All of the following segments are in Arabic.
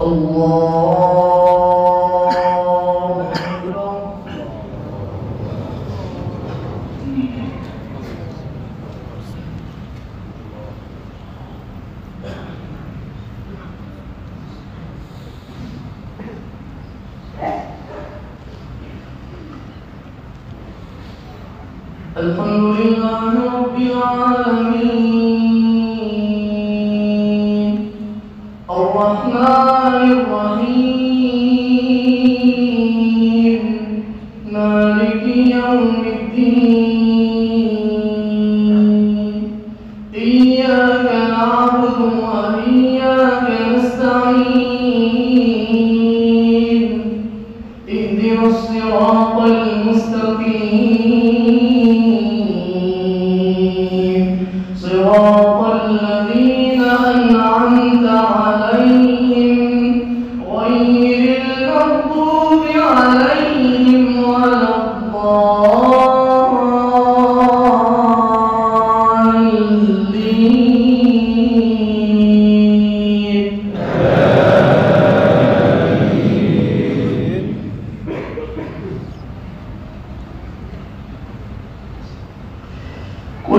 Allah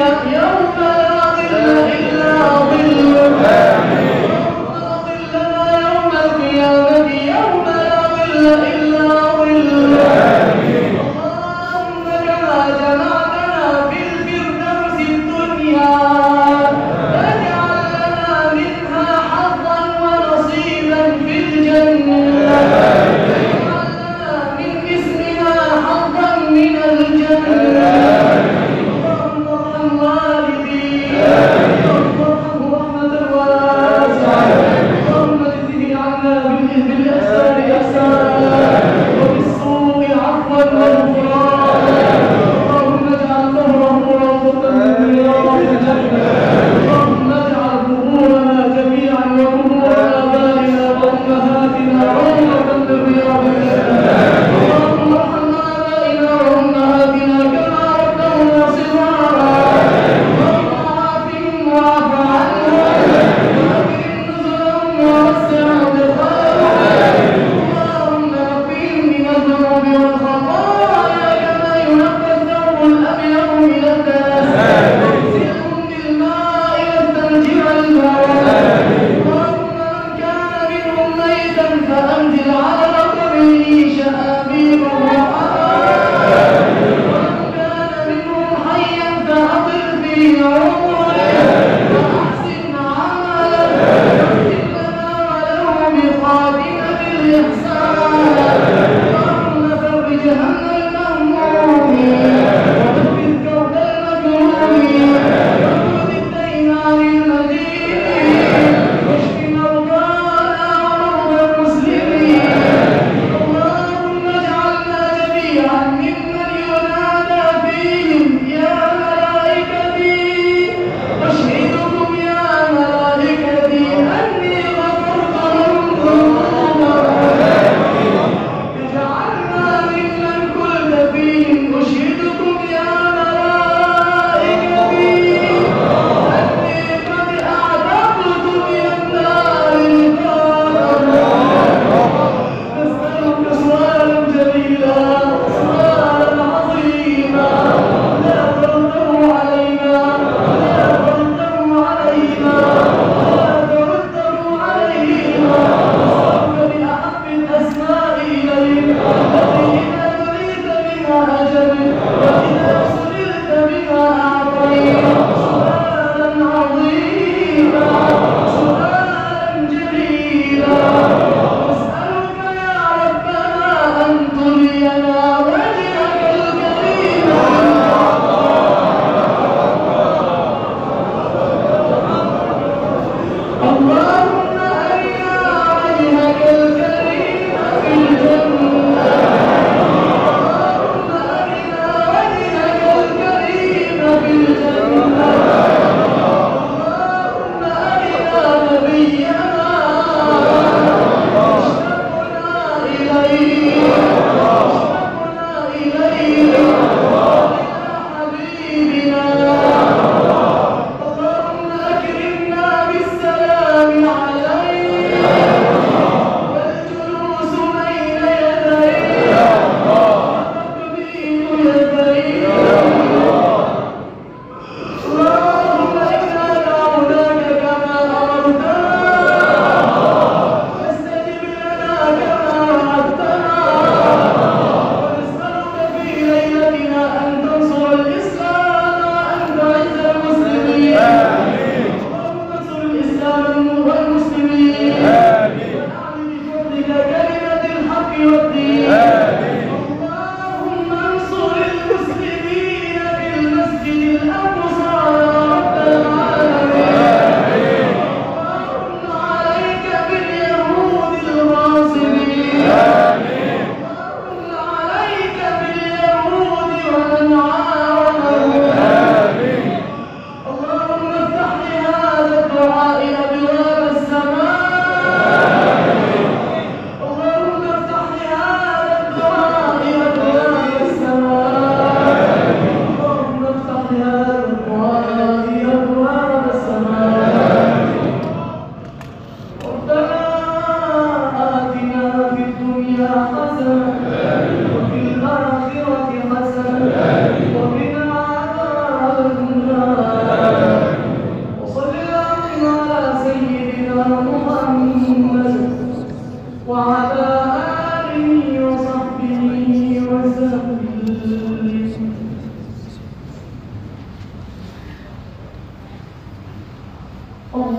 ظلك يوم لا ظل إلا ظلك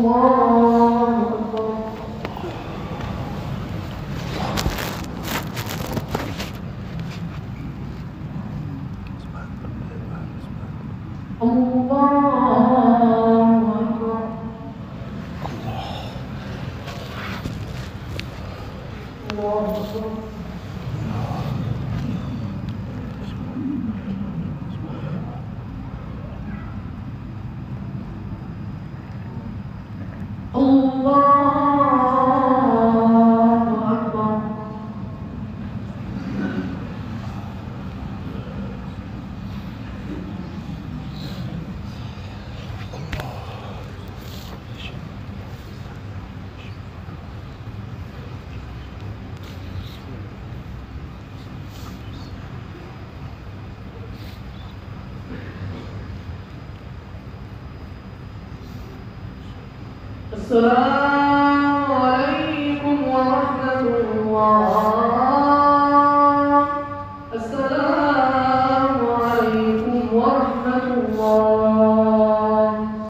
الله So.